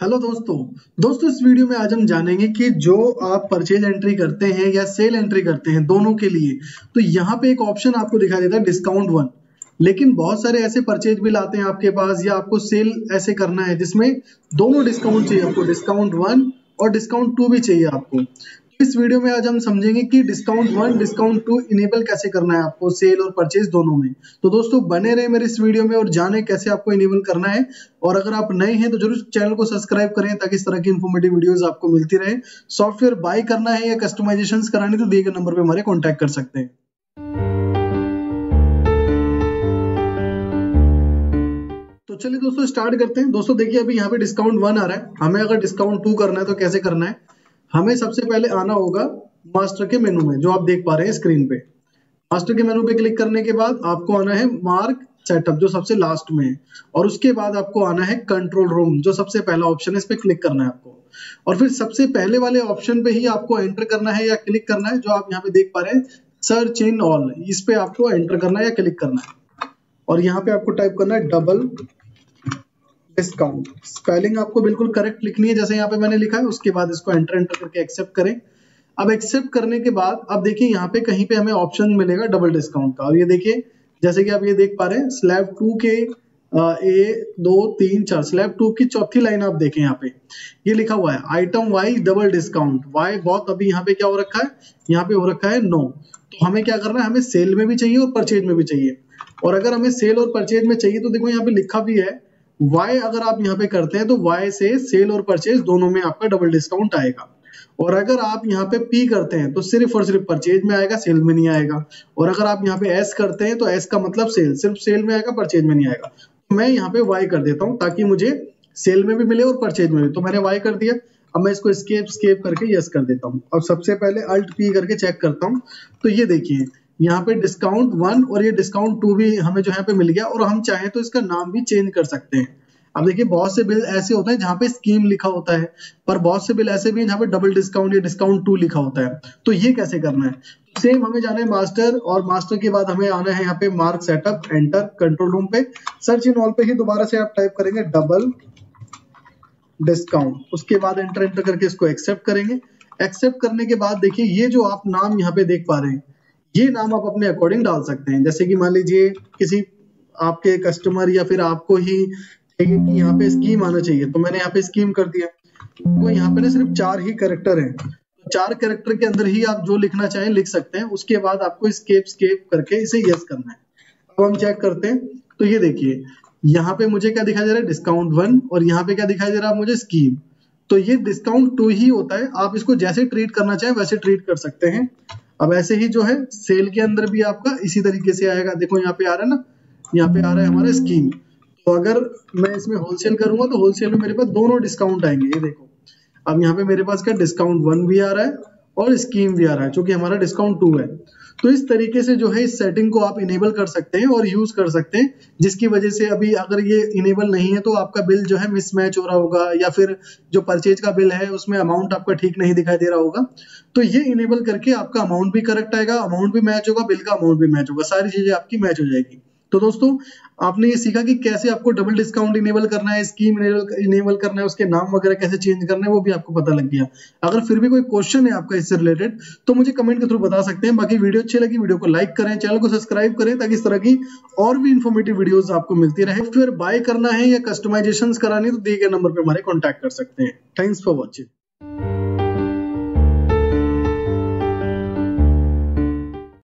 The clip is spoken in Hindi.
हेलो दोस्तों। दोस्तों, इस वीडियो में आज हम जानेंगे कि जो आप परचेज एंट्री करते हैं या सेल एंट्री करते हैं दोनों के लिए तो यहाँ पे एक ऑप्शन आपको दिखाई देता है डिस्काउंट वन लेकिन बहुत सारे ऐसे परचेज भी लाते हैं आपके पास या आपको सेल ऐसे करना है जिसमें दोनों डिस्काउंट चाहिए आपको डिस्काउंट वन और डिस्काउंट टू भी चाहिए आपको। इस वीडियो में आज हम समझेंगे कि discount one discount two enable कैसे करना है आपको सेल और परचेज दोनों में। तो दोस्तों, बने रहे मेरे इस वीडियो में और जाने कैसे आपको इनेबल करना है। और अगर आप नए हैं तो ज़रूर चैनल को सब्सक्राइब करें ताकि इस तरह की इन्फॉर्मेटिव वीडियोस आपको मिलती रहे। सॉफ्टवेयर बाय करना है या कस्टमाइजेशन कराने तो दिए गए नंबर पर हमारे कॉन्टैक्ट कर सकते हैं। तो चलिए दोस्तों स्टार्ट करते हैं। दोस्तों, देखिए अभी यहाँ पे डिस्काउंट वन आ रहा है। हमें अगर डिस्काउंट टू करना है तो कैसे करना है? हमें सबसे पहले आना होगा मास्टर के मेनू में, जो आप देख पा रहे हैं स्क्रीन पे। मास्टर के मेनू पे क्लिक करने के बाद आपको आना है मार्क सेटअप, जो सबसे लास्ट में है। और उसके बाद आपको आना है कंट्रोल रूम, जो सबसे पहला ऑप्शन है, इस पे क्लिक करना है आपको। और फिर सबसे पहले वाले ऑप्शन पे ही आपको एंटर करना है या क्लिक करना है, जो आप यहाँ पे देख पा रहे हैं, सर्च इन ऑल, इस पे आपको एंटर करना है या क्लिक करना है। और यहाँ पे आपको टाइप करना है डबल डिस्काउंट स्पेलिंग आपको बिल्कुल करेक्ट लिखनी है, जैसे यहाँ पे मैंने लिखा है, उसके बाद इसको एंटर एंटर करके एक्सेप्ट करें। अब एक्सेप्ट करने के बाद, अब देखिए यहाँ पे कहीं पे हमें ऑप्शन मिलेगा डबल डिस्काउंट का। और ये देखिए, जैसे कि आप ये देख पा रहे हैं स्लैब टू के ए, दो, तीन, चार स्लैब टू की चौथी लाइन आप देखें यहाँ पे। ये लिखा हुआ है item Y double discount Y बहुत अभी यहाँ पे क्या हो रखा है? यहाँ पे हो रखा है नो तो हमें क्या करना है? हमें सेल में भी चाहिए और परचेज में भी चाहिए। और अगर हमें सेल और परचेज में चाहिए तो देखो यहाँ पे लिखा भी है वाई अगर आप यहाँ पे करते हैं तो वाई से सेल और परचेज दोनों में आपका डबल डिस्काउंट आएगा। और अगर आप यहाँ पे पी करते हैं तो सिर्फ़ और सिर्फ़ परचेज में आएगा सेल में नहीं आएगा। और अगर आप यहाँ पे एस करते हैं तो एस का मतलब सेल सिर्फ़ सेल में आएगा परचेज में नहीं आएगा। तो मैं यहाँ पे वाई कर देता हूँ ताकि मुझे सेल में भी मिले और परचेज में भी। तो मैंने वाई कर दिया। अब मैं इसको स्केप स्केप करके यस कर देता हूँ। अब सबसे पहले अल्ट पी करके चेक करता हूँ। तो ये देखिए यहाँ पे डिस्काउंट वन और ये डिस्काउंट टू भी हमें जो यहाँ पे मिल गया और हम चाहे तो इसका नाम भी चेंज कर सकते हैं। अब देखिए, बहुत से बिल ऐसे होते हैं जहाँ पे स्कीम लिखा होता है, पर बहुत से बिल ऐसे भी हैं जहाँ पे डबल डिस्काउंट या डिस्काउंट टू लिखा होता है। तो ये कैसे करना है? सेम हमें जाना है मास्टर और मास्टर के बाद हमें आना है यहाँ पे mark setup enter control room पे। सर्च इन ऑल पे ही दोबारा से आप टाइप करेंगे डबल डिस्काउंट उसके बाद एंटर एंटर करके इसको एक्सेप्ट करेंगे। एक्सेप्ट करने के बाद देखिए, ये जो आप नाम यहाँ पे देख पा रहे हैं ये नाम आप अपने अकॉर्डिंग डाल सकते हैं। जैसे कि मान लीजिए किसी आपके कस्टमर या फिर आपको ही कि यहाँ पे स्कीम आना चाहिए तो मैंने यहाँ पे स्कीम कर दिया। तो यहाँ पे ना सिर्फ़ चार ही करेक्टर हैं। तो चार करेक्टर के अंदर ही आप जो लिखना चाहें लिख सकते हैं। उसके बाद आपको स्केप स्केप करके इसे यस करना है। अब हम चेक करते हैं। तो ये देखिए, यहाँ पे मुझे क्या दिखाई दे रहा है? डिस्काउंट वन और यहाँ पे क्या दिखाई दे रहा है मुझे? स्कीम तो ये डिस्काउंट टू ही होता है। आप इसको जैसे ट्रीट करना चाहें, वैसे ट्रीट कर सकते हैं। अब ऐसे ही जो है सेल के अंदर भी आपका इसी तरीके से आएगा। देखो, यहाँ पे आ रहा है ना, यहाँ पे आ रहा है हमारा स्कीम तो अगर मैं इसमें होलसेल करूँगा तो होलसेल में मेरे पास दोनों डिस्काउंट आएँगे। ये देखो, अब यहाँ पे मेरे पास क्या डिस्काउंट वन भी आ रहा है और स्कीम भी आ रहा है क्योंकि हमारा डिस्काउंट टू है। तो इस तरीके से जो है, इस सेटिंग को आप इनेबल कर सकते हैं और यूज़ कर सकते हैं, जिसकी वजह से अभी अगर ये इनेबल नहीं है तो आपका बिल जो है मिसमैच हो रहा होगा, या फिर जो परचेज का बिल है, उसमें अमाउंट आपका ठीक नहीं दिखाई दे रहा होगा। तो ये इनेबल करके आपका अमाउंट भी करेक्ट आएगा अमाउंट भी मैच होगा बिल का अमाउंट भी मैच होगा, सारी चीज़ें आपकी मैच हो जाएगी। तो दोस्तों, आपने ये सीखा कि कैसे आपको डबल डिस्काउंट इनेबल करना है स्कीम इनेबल करना है, उसके नाम वगैरह कैसे चेंज करना है, वो भी आपको पता लग गया। अगर फिर भी कोई क्वेश्चन है आपका इससे रिलेटेड तो मुझे कमेंट के थ्रू बता सकते हैं। बाकी वीडियो अच्छी लगी वीडियो को लाइक करें चैनल को सब्सक्राइब करें, ताकि इस तरह की और भी इन्फॉर्मेटिव वीडियोस आपको मिलती रहे। बाय करना है या कस्टमाइजेशन करानी तो दिए गए नंबर पर हमारे कॉन्टैक्ट कर सकते हैं। Thanks for watching